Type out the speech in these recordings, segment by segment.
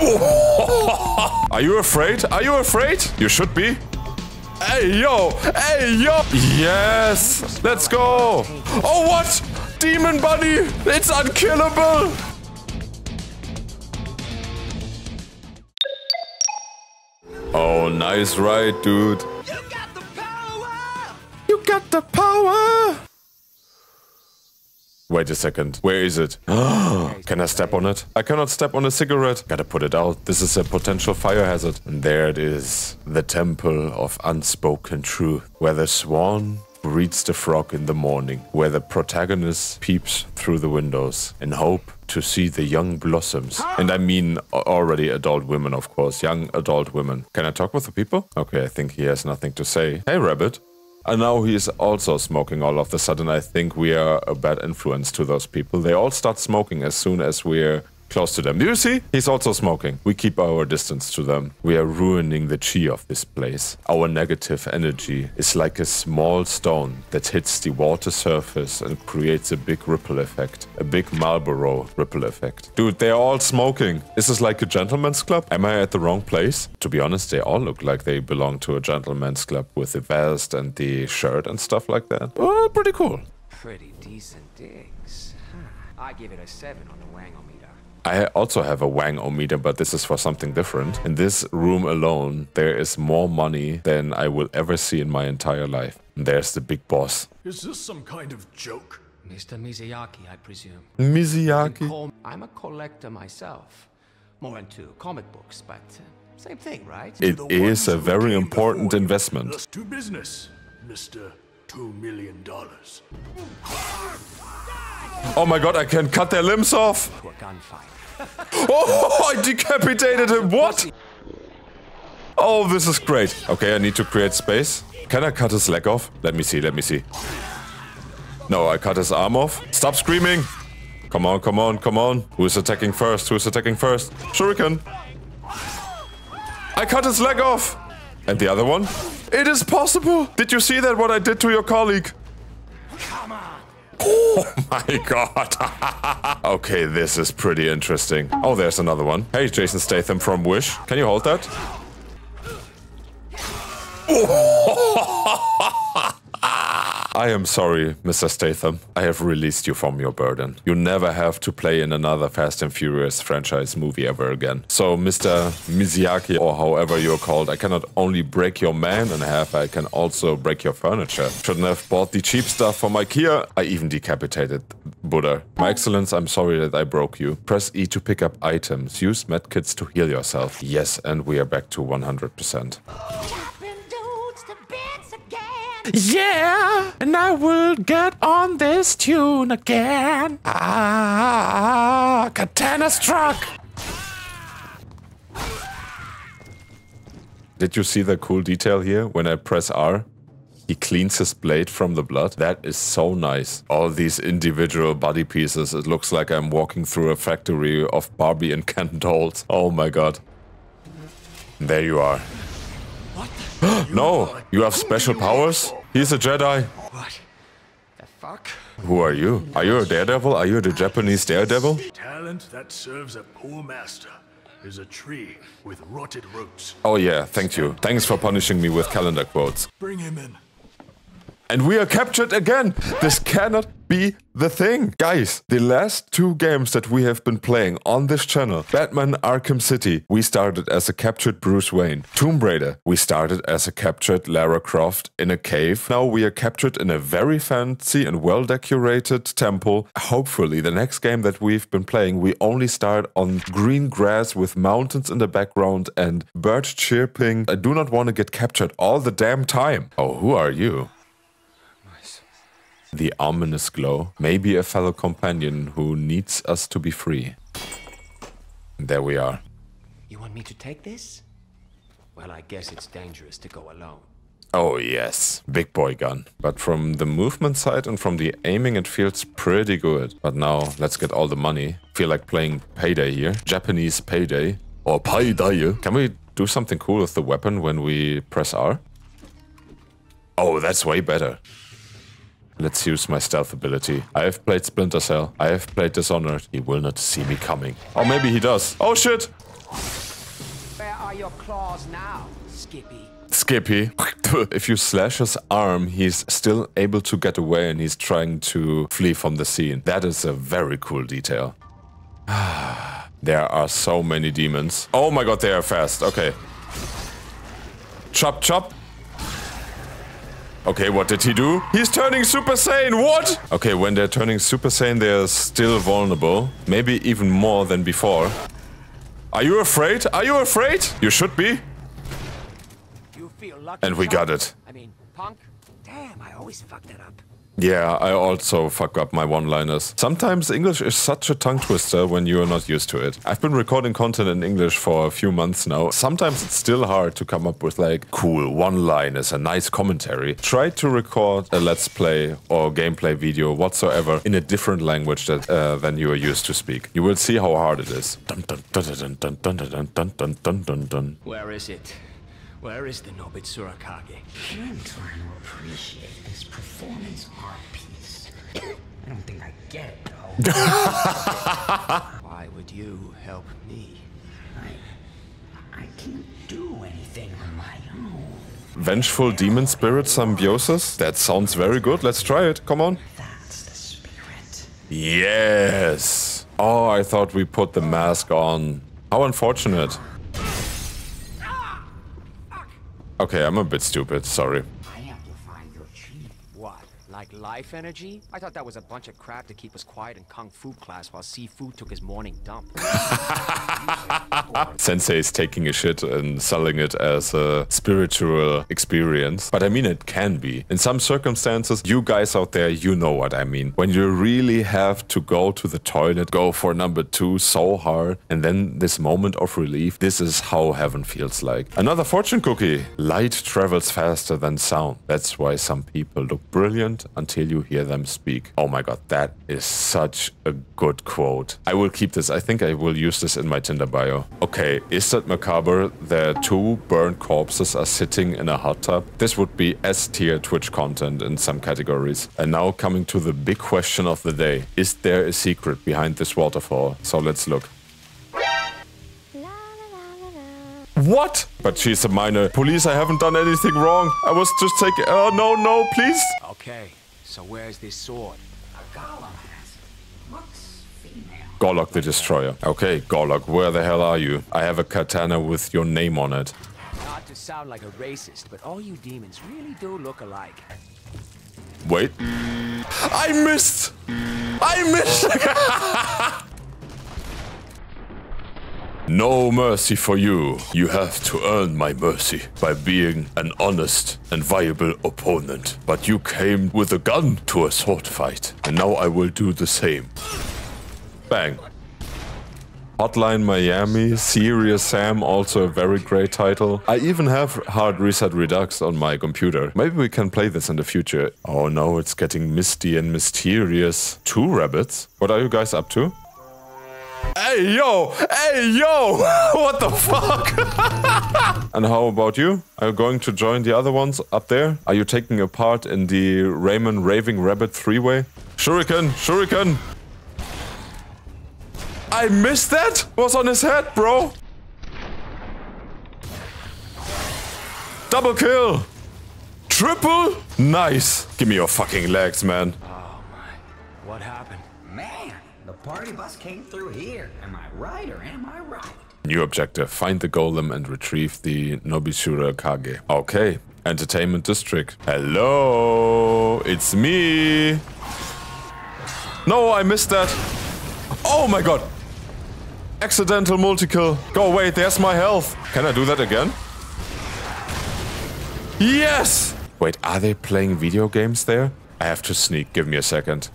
Are you afraid? Are you afraid? You should be. Hey, yo! Hey, yo! Yes! Let's go! Oh, what? Demon Bunny! It's unkillable! Oh, nice ride, dude. You got the power! You got the power! Wait a second. Where is it? Can I step on it? I cannot step on a cigarette. Gotta put it out. This is a potential fire hazard. And there it is. The temple of unspoken truth. Where the swan reads the frog in the morning. Where the protagonist peeps through the windows in hope to see the young blossoms. And I mean already adult women, of course. Young adult women. Can I talk with the people? Okay, I think he has nothing to say. Hey, Rabbit. And now he is also smoking all of a sudden. I think we are a bad influence to those people. They all start smoking as soon as we're close to them. Do you see? He's also smoking. We keep our distance to them. We are ruining the chi of this place. Our negative energy is like a small stone that hits the water surface and creates a big ripple effect. A big Marlboro ripple effect. Dude, they're all smoking. Is this like a gentleman's club? Am I at the wrong place? To be honest, they all look like they belong to a gentleman's club with the vest and the shirt and stuff like that. Oh, pretty cool. Pretty decent digs. Huh. I give it a 7 on the wangometer. I also have a wang-o-meter, but this is for something different. In this room alone, there is more money than I will ever see in my entire life. And there's the big boss. Is this some kind of joke? Mr. Mizuyaki, I presume. Mizuyaki. I'm a collector myself. More into comic books, but uh, same thing, right? It The is ones a very important investment. Let's do business, Mr. Two Million Dollars. Oh my god, I can cut their limbs off! Oh, I decapitated him! What? Oh, this is great. Okay, I need to create space. Can I cut his leg off? Let me see, let me see. No, I cut his arm off. Stop screaming! Come on, come on, come on. Who is attacking first? Who is attacking first? Shuriken! I cut his leg off! And the other one? It is possible! Did you see that what I did to your colleague? Oh my god. okay, this is pretty interesting. Oh, there's another one. Hey, Jason Statham from Wish. Can you hold that? I am sorry, Mr. Statham. I have released you from your burden. You never have to play in another Fast and Furious franchise movie ever again. So, Mr. Mizuyaki, or however you're called, I cannot only break your man in half, I can also break your furniture. Shouldn't have bought the cheap stuff from IKEA. I even decapitated Buddha. My Excellence, I'm sorry that I broke you. Press E to pick up items. Use medkits to heal yourself. Yes, and we are back to 100%. Yeah, and I will get on this tune again. Ah, katana struck. Did you see the cool detail here? When I press R, he cleans his blade from the blood. That is so nice. All these individual body pieces. It looks like I'm walking through a factory of Barbie and Ken dolls. Oh my god. There you are. no, you have special powers? He's a Jedi. What? The fuck? Who are you? Are you a daredevil? Are you the Japanese daredevil? Talent that serves a poor master is a tree with rotted roots. Oh yeah, thank you. Thanks for punishing me with calendar quotes. Bring him in. And we are captured again! This cannot be the thing! Guys, the last two games that we have been playing on this channel Batman Arkham City, we started as a captured Bruce Wayne. Tomb Raider, we started as a captured Lara Croft in a cave. Now we are captured in a very fancy and well decorated temple. Hopefully, the next game that we've been playing, we only start on green grass with mountains in the background and birds chirping. I do not want to get captured all the damn time. Oh, who are you? The ominous glow. Maybe a fellow companion who needs us to be free. There we are. You want me to take this? Well, I guess it's dangerous to go alone. Oh yes, big boy gun. But from the movement side and from the aiming it feels pretty good. But now let's get all the money. Feel like playing Payday here. Japanese Payday. Or Payday. Can we do something cool with the weapon when we press R? Oh, that's way better. Let's use my stealth ability. I have played Splinter Cell. I have played Dishonored. He will not see me coming. Or maybe he does. Oh shit! Where are your claws now, Skippy? Skippy. if you slash his arm, he's still able to get away and he's trying to flee from the scene. That is a very cool detail. there are so many demons. Oh my god, they are fast. Okay. Chop, chop. Okay, what did he do? He's turning Super Saiyan, what? Okay, when they're turning Super Saiyan, they're still vulnerable. Maybe even more than before. Are you afraid? Are you afraid? You should be. You feel lucky. And we got it. I mean, punk? Damn, I always fuck that up. Yeah, I also fuck up my one liners. Sometimes English is such a tongue twister when you are not used to it. I've been recording content in English for a few months now. Sometimes it's still hard to come up with like cool one liners, a nice commentary. Try to record a let's play or gameplay video whatsoever in a different language that, uh, than you are used to speak. You will see how hard it is. Where is it? Where is the Nobitsura Kage? I'm trying to appreciate this performance art piece. I don't think I get it, though. Why would you help me? I, I can't do anything on my own. Vengeful demon spirit symbiosis? That sounds very good. Let's try it. Come on. That's the spirit. Yes. Oh, I thought we put the mask on. How unfortunate. Okay, I'm a bit stupid. Sorry. I have to find your chief. What? Like life energy? I thought that was a bunch of crap to keep us quiet in kung fu class while Sifu took his morning dump. Sensei is taking a shit and selling it as a spiritual experience. But I mean, it can be. In some circumstances, you guys out there, you know what I mean. When you really have to go to the toilet, go for number two so hard, and then this moment of relief, this is how heaven feels like. Another fortune cookie. Light travels faster than sound. That's why some people look brilliant until you hear them speak. Oh my god, that is such a good quote. I will keep this. I think I will use this in my Tinder bio. Okay, is that macabre that two burned corpses are sitting in a hot tub? This would be S tier Twitch content in some categories. And now coming to the big question of the day. Is there a secret behind this waterfall? So let's look. What? But she's a minor. Police, I haven't done anything wrong. I was just taking. Oh, no, no, please. okay, so where's this sword? Gollum has it. Gorlok the Destroyer. Okay, Gorlok, where the hell are you? I have a katana with your name on it. Not to sound like a racist, but all you demons really do look alike. Wait. I missed! I missed! no mercy for you. You have to earn my mercy by being an honest and viable opponent. But you came with a gun to a sword fight, and now I will do the same. Bang. Hotline Miami, Serious Sam, also a very great title. I even have Hard Reset Redux on my computer. Maybe we can play this in the future. Oh no, it's getting misty and mysterious. Two rabbits? What are you guys up to? Hey yo! Hey yo! what the fuck? and how about you? Are you going to join the other ones up there? Are you taking a part in the Rayman Raving Rabbit three-way? Shuriken! Shuriken! I missed that? Was on his head, bro. Double kill. Triple? Nice. Give me your fucking legs, man. Oh my. What happened? Man, the party bus came through here. Am I right or am I right? New objective. Find the golem and retrieve the Nobitsura Kage. Okay. Entertainment District. Hello. It's me. No, I missed that. Oh my god. Accidental multi-kill. Go away, there's my health. Can I do that again? Yes! Wait, are they playing video games there? I have to sneak, give me a second.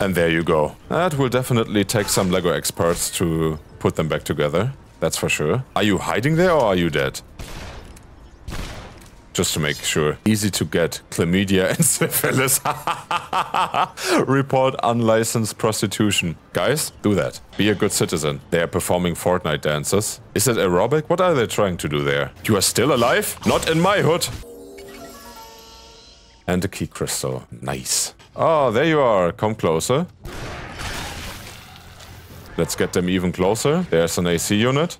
And there you go. That will definitely take some LEGO experts to put them back together. That's for sure. Are you hiding there or are you dead? Just to make sure. Easy to get chlamydia and syphilis. Report unlicensed prostitution. Guys, do that. Be a good citizen. They are performing Fortnite dances. Is it aerobic? What are they trying to do there? You are still alive? Not in my hood. And a key crystal. Nice. Oh, there you are. Come closer. Let's get them even closer. There's an AC unit.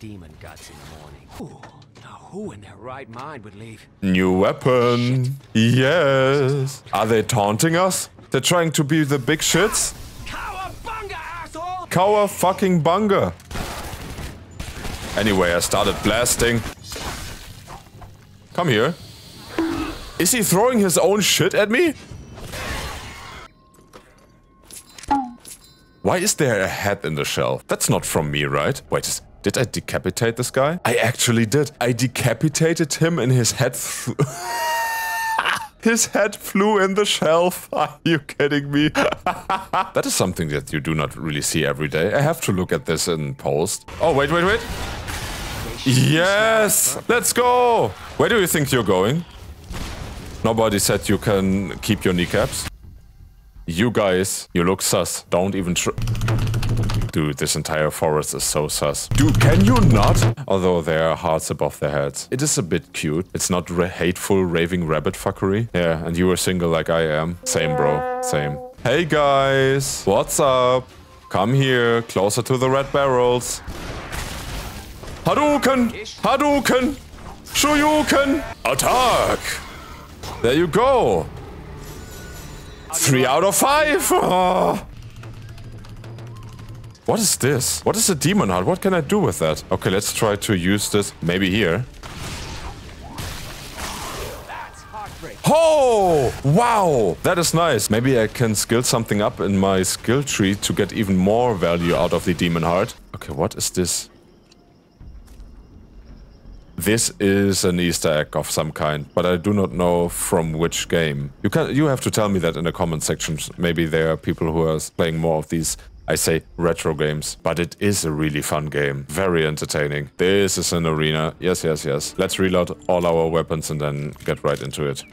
Demon guts in the morning. Ooh, now who in their right mind would leave? New weapon. Yes. Are they taunting us? They're trying to be the big shits? Cowabunga, asshole! Cower fucking bunga. Anyway, I started blasting. Come here. Is he throwing his own shit at me? Why is there a hat in the shelf? That's not from me, right? Wait, is- did I decapitate this guy? I actually did. I decapitated him and his head His head flew in the shelf. Are you kidding me? that is something that you do not really see every day. I have to look at this in post. Oh, wait, wait, wait. Yes! Let's go! Where do you think you're going? Nobody said you can keep your kneecaps. You guys, you look sus. Don't even tr- Dude, this entire forest is so sus. Dude, can you not? Although there are hearts above their heads. It is a bit cute. It's not ra- hateful raving rabbit fuckery. Yeah, and you are single like I am. Same, bro. Same. Hey guys, what's up? Come here, closer to the red barrels. Hadouken! Hadouken! Shoryuken! Attack! There you go! Three out of five! Ah. What is this? What is a demon heart? What can I do with that? Okay, let's try to use this maybe here. Oh! Wow! That is nice. Maybe I can skill something up in my skill tree to get even more value out of the demon heart. Okay, what is this? This is an Easter egg of some kind, but I do not know from which game. You can you have to tell me that in the comment section. Maybe there are people who are playing more of these I say retro games, but it is a really fun game. Very entertaining. This is an arena. Yes, yes, yes. Let's reload all our weapons and then get right into it.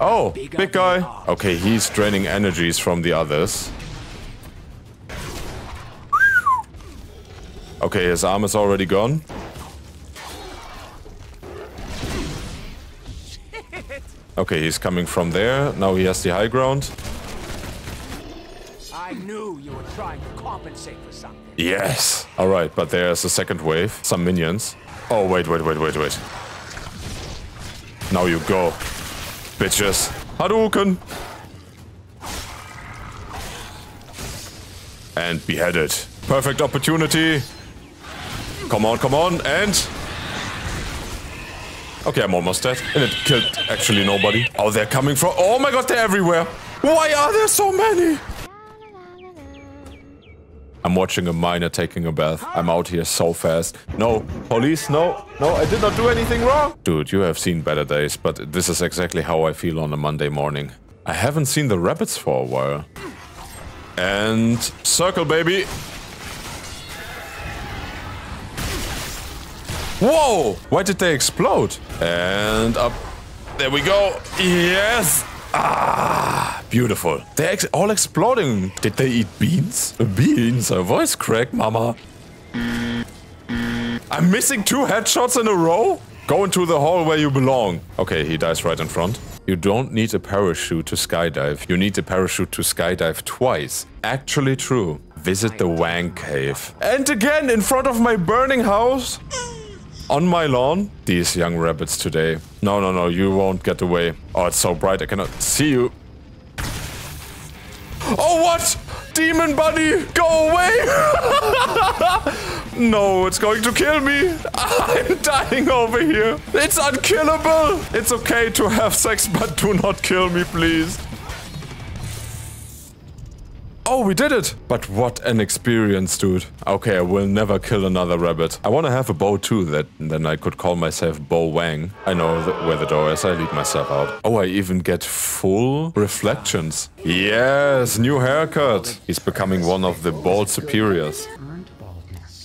Oh, big guy. Okay, he's draining energies from the others. Okay, his arm is already gone. Okay, he's coming from there. Now he has the high ground. I knew you were trying to compensate for something. Yes. All right, but there's a second wave. Some minions. Oh, wait, wait, wait, wait, wait. Now you go. Bitches. Hadouken! And beheaded. Perfect opportunity. Come on, come on, and... Okay, I'm almost dead. And it killed actually nobody. Oh, they're coming from... Oh my god, they're everywhere. Why are there so many? I'm watching a miner taking a bath. I'm out here so fast. No, police, no, no, I did not do anything wrong. Dude, you have seen better days, but this is exactly how I feel on a Monday morning. I haven't seen the rabbits for a while. And circle, baby. Whoa! Why did they explode? And up. There we go. Yes! Ah, beautiful. They're ex all exploding. Did they eat beans? Beans? A voice crack, mama. I'm missing two headshots in a row? Go into the hall where you belong. Okay, he dies right in front. You don't need a parachute to skydive. You need a parachute to skydive twice. Actually true. Visit the Wang Cave. And again, in front of my burning house? On my lawn? These young rabbits today. No, no, no, you won't get away. Oh, it's so bright, I cannot see you. Oh, what? Demon buddy, go away! no, it's going to kill me. I'm dying over here. It's unkillable. It's okay to have sex, but do not kill me, please. Oh, we did it! But what an experience, dude. Okay, I will never kill another rabbit. I want to have a bow too, that then I could call myself Bo Wang. I know where the door is, I lead myself out. Oh, I even get full reflections. Yes, new haircut. He's becoming one of the bald superiors.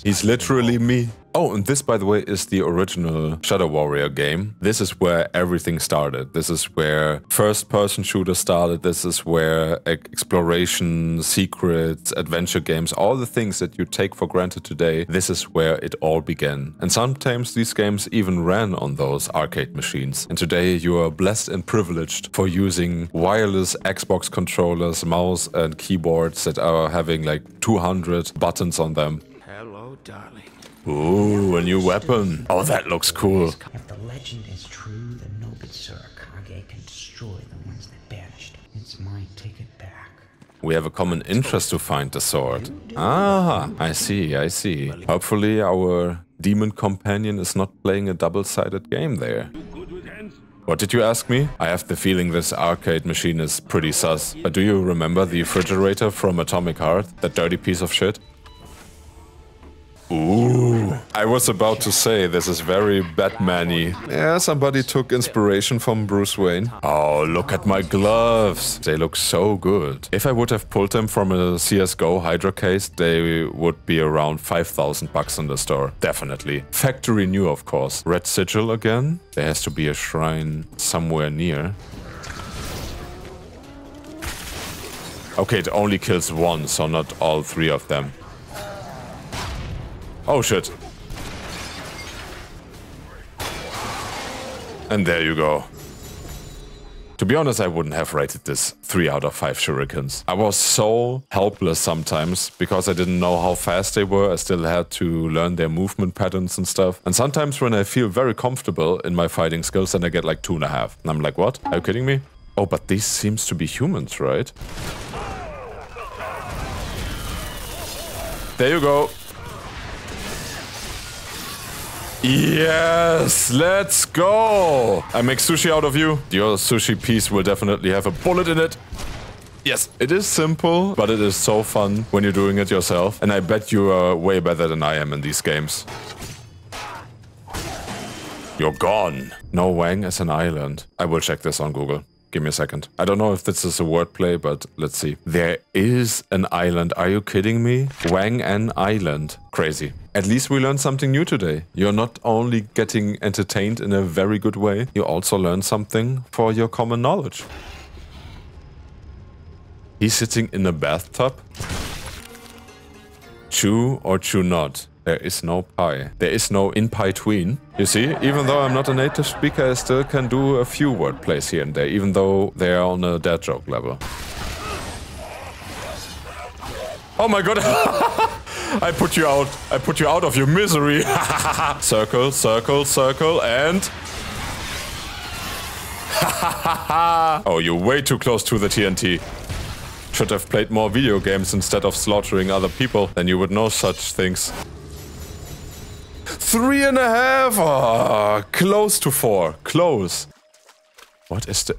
He's literally me. Oh, and this, by the way, is the original Shadow Warrior game. This is where everything started. This is where first person shooter started. This is where exploration, secrets, adventure games, all the things that you take for granted today, this is where it all began. And sometimes these games even ran on those arcade machines. And today you are blessed and privileged for using wireless Xbox controllers, mouse, and keyboards that are having like 200 buttons on them. Hello, darling. Ooh, a new weapon. Oh, that looks cool. If the legend is true, then Nobitsura Kage can destroy the ones that banished. It's. Take it back. We have a common interest to find the sword. Ah, I see, I see. Hopefully our demon companion is not playing a double-sided game there. What did you ask me? I have the feeling this arcade machine is pretty sus. But do you remember the refrigerator from Atomic Heart? That dirty piece of shit? Ooh. I was about to say this is very Batman-y. Yeah, somebody took inspiration from Bruce Wayne. Oh, look at my gloves. They look so good. If I would have pulled them from a CSGO Hydra case, they would be around 5,000 bucks in the store. Definitely. Factory new, of course. Red sigil again. There has to be a shrine somewhere near. Okay, it only kills one, so not all three of them. Oh shit. And there you go. To be honest, I wouldn't have rated this 3 out of 5 shurikens. I was so helpless sometimes because I didn't know how fast they were. I still had to learn their movement patterns and stuff. And sometimes when I feel very comfortable in my fighting skills, then I get like 2.5. And and I'm like, what? Are you kidding me? Oh, but these seems to be humans, right? There you go. Yes, let's go. I make sushi out of you. Your sushi piece will definitely have a bullet in it. Yes, it is simple, but it is so fun when you're doing it yourself. And I bet you are way better than I am in these games. You're gone. No Wang is an island. I will check this on Google. Give me a second. I don't know if this is a wordplay, but let's see. There is an island. Are you kidding me? Wang An Island. Crazy. At least we learned something new today. You're not only getting entertained in a very good way, you also learn something for your common knowledge. He's sitting in a bathtub. Chew or chew not. There is no pi. There is no in between. You see, even though I'm not a native speaker, I still can do a few wordplays here and there, even though they are on a dad joke level. Oh my god! I put you out. I put you out of your misery. circle, circle, circle, and. oh, you're way too close to the TNT. Should have played more video games instead of slaughtering other people, then you would know such things. Three and a half! Ah, close to four. Close. What is the...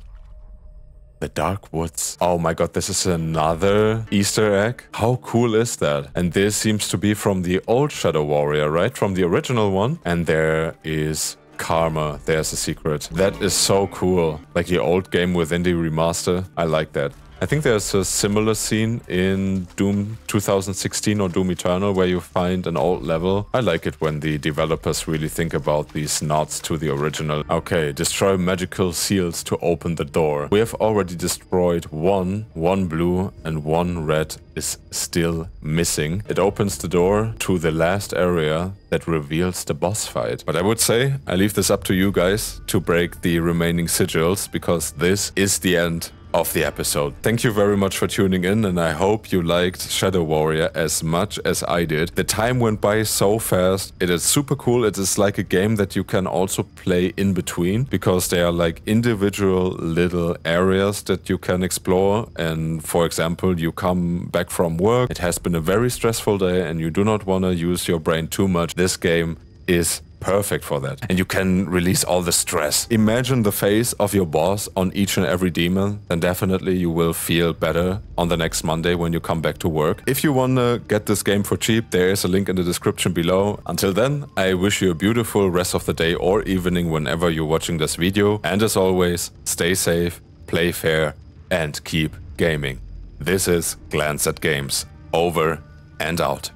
The Dark Woods. Oh my god, this is another Easter egg. How cool is that? And this seems to be from the old Shadow Warrior, right? From the original one. And there is Karma. There's a secret. That is so cool. Like the old game within the remaster. I like that. I think there's a similar scene in Doom 2016 or Doom Eternal where you find an old level. I like it when the developers really think about these nods to the original. Okay, destroy magical seals to open the door. We have already destroyed one, one blue and one red is still missing. It opens the door to the last area that reveals the boss fight. But I would say I leave this up to you guys to break the remaining sigils because this is the end of the episode. Thank you very much for tuning in and I hope you liked Shadow Warrior as much as I did. The time went by so fast. It is super cool. It is like a game that you can also play in between because they are like individual little areas that you can explore. And for example, you come back from work. It has been a very stressful day and you do not want to use your brain too much. This game is perfect for that. And you can release all the stress. Imagine the face of your boss on each and every demon, then definitely you will feel better on the next Monday when you come back to work. If you want to get this game for cheap, there is a link in the description below. Until then, I wish you a beautiful rest of the day or evening whenever you're watching this video. And as always, stay safe, play fair, and keep gaming. This is Glance at Games. Over and out.